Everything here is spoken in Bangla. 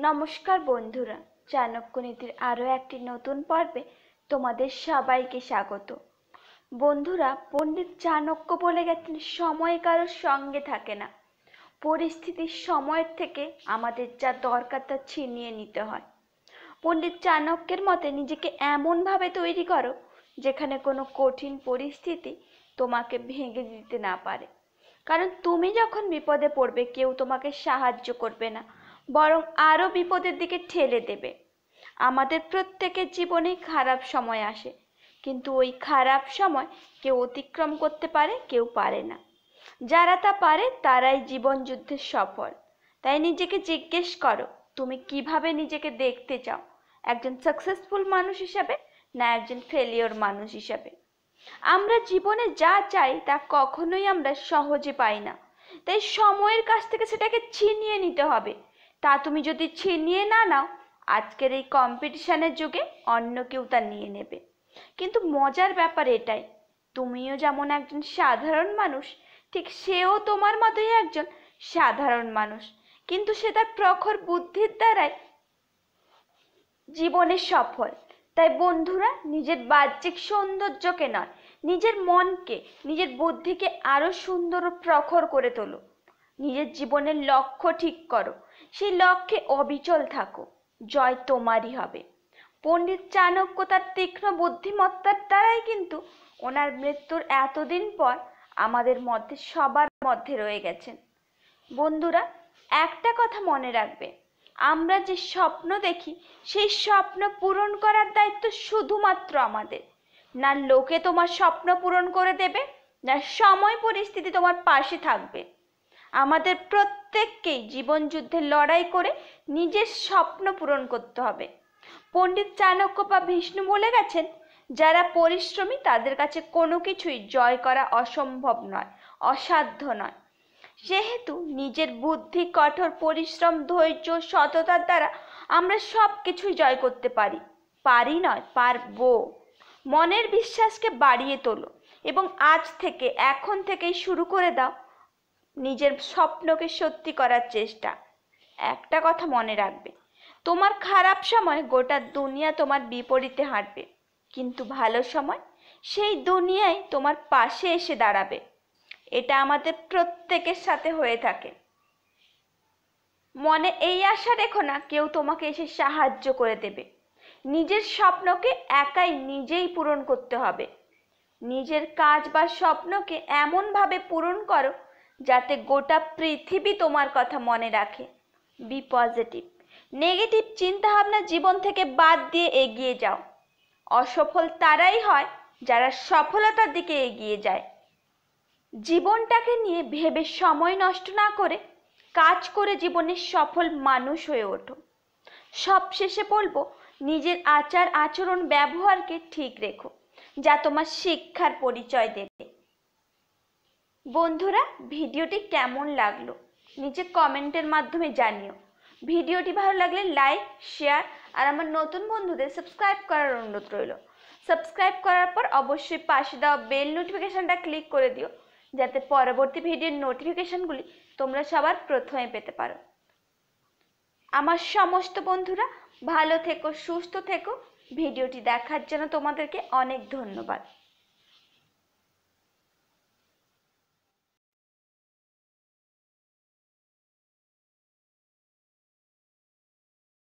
নমস্কার বন্ধুরা চাণক্য নীতির আরও একটি নতুন পর্বে তোমাদের সবাইকে স্বাগত। বন্ধুরা, পণ্ডিত চাণক্য বলে গেছেন, সময় কারোর সঙ্গে থাকে না। পরিস্থিতির সময়ের থেকে আমাদের যা দরকার তা ছিনিয়ে নিতে হয়। পণ্ডিত চাণক্যের মতে, নিজেকে এমনভাবে তৈরি করো, যেখানে কোনো কঠিন পরিস্থিতি তোমাকে ভেঙে দিতে না পারে। কারণ তুমি যখন বিপদে পড়বে, কেউ তোমাকে সাহায্য করবে না। বরং আরও বিপদের দিকে ঠেলে দেবে। আমাদের প্রত্যেকের জীবনে খারাপ সময় আসে, কিন্তু ওই খারাপ সময় কেউ অতিক্রম করতে পারে, কেউ পারে না। যারা তা পারে, তারাই জীবন যুদ্ধে সফল। তাই নিজেকে জিজ্ঞেস করো, তুমি কীভাবে নিজেকে দেখতে চাও? একজন সাকসেসফুল মানুষ হিসাবে না একজন ফেলিওর মানুষ হিসাবে? আমরা জীবনে যা চাই, তা কখনোই আমরা সহজে পাই না। তাই সময়ের কাছ থেকে সেটাকে ছিনিয়ে নিতে হবে। তা তুমি যদি ছিনিয়ে না নাও, আজকের এই কম্পিটিশনের যুগে অন্য কেউ তা নিয়ে নেবে। কিন্তু মজার ব্যাপার এটাই, তুমিও যেমন একজন সাধারণ মানুষ, ঠিক সেও তোমার মতোই একজন সাধারণ মানুষ। কিন্তু সে তার প্রখর বুদ্ধির দ্বারাই জীবনে সফল। তাই বন্ধুরা, নিজের বাহ্যিক সৌন্দর্যকে নয়, নিজের মনকে, নিজের বুদ্ধিকে আরও সুন্দর ও প্রখর করে তোলো। নিজের জীবনের লক্ষ্য ঠিক করো। সেই লক্ষ্যে অবিচল থাকো। জয় তোমারই হবে। পণ্ডিত চাণক্য তার তীক্ষ্ণ বুদ্ধিমত্তার দ্বারাই কিন্তু ওনার মৃত্যুর এতদিন পর আমাদের মধ্যে সবার মধ্যে রয়ে গেছেন। বন্ধুরা, একটা কথা মনে রাখবে। আমরা যে স্বপ্ন দেখি, সেই স্বপ্ন পূরণ করার দায়িত্ব শুধুমাত্র আমাদের। না লোকে তোমার স্বপ্ন পূরণ করে দেবে, না সময় পরিস্থিতি তোমার পাশে থাকবে। আমাদের প্রত্যেককেই জীবন যুদ্ধে লড়াই করে নিজের স্বপ্ন পূরণ করতে হবে। পণ্ডিত চাণক্য বা বিষ্ণু বলে গেছেন, যারা পরিশ্রমী তাদের কাছে কোনো কিছুই জয় করা অসম্ভব নয়, অসাধ্য নয়। যেহেতু নিজের বুদ্ধি, কঠোর পরিশ্রম, ধৈর্য, সততার দ্বারা আমরা সব কিছুই জয় করতে পারি পারি নয়, পারব। মনের বিশ্বাসকে বাড়িয়ে তোলো এবং আজ থেকে, এখন থেকেই শুরু করে দাও। নিজের স্বপ্নকে সত্যি করার চেষ্টা। একটা কথা মনে রাখবে, তোমার খারাপ সময় গোটা দুনিয়া তোমার বিপরীতে হাঁটবে, কিন্তু ভালো সময় সেই দুনিয়াই তোমার পাশে এসে দাঁড়াবে। এটা আমাদের প্রত্যেকের সাথে হয়ে থাকে। মনে এই আশা রেখো না, কেউ তোমাকে এসে সাহায্য করে দেবে। নিজের স্বপ্নকে একাই নিজেই পূরণ করতে হবে। নিজের কাজ বা স্বপ্নকে এমনভাবে পূরণ করো যাতে গোটা পৃথিবী তোমার কথা মনে রাখে। বি পজিটিভ নেগেটিভ চিন্তাভাবনা জীবন থেকে বাদ দিয়ে এগিয়ে যাও। অসফল তারাই হয় যারা সফলতার দিকে এগিয়ে যায়। জীবনটাকে নিয়ে ভেবে সময় নষ্ট না করে কাজ করে জীবনের সফল মানুষ হয়ে ওঠো। সবশেষে বলব, নিজের আচার আচরণ ব্যবহারকে ঠিক রেখো, যা তোমার শিক্ষার পরিচয় দেবে। বন্ধুরা, ভিডিওটি কেমন লাগল? নিচে কমেন্টের মাধ্যমে জানিও। ভিডিওটি ভালো লাগলে লাইক, শেয়ার আর আমার নতুন বন্ধুদের সাবস্ক্রাইব করার অনুরোধ রইল। সাবস্ক্রাইব করার পর অবশ্যই পাশে দেওয়া বেল নোটিফিকেশানটা ক্লিক করে দিও, যাতে পরবর্তী ভিডিওর নোটিফিকেশনগুলি তোমরা সবার প্রথমে পেতে পারো। আমার সমস্ত বন্ধুরা, ভালো থেকো, সুস্থ থেকো। ভিডিওটি দেখার জন্য তোমাদেরকে অনেক ধন্যবাদ।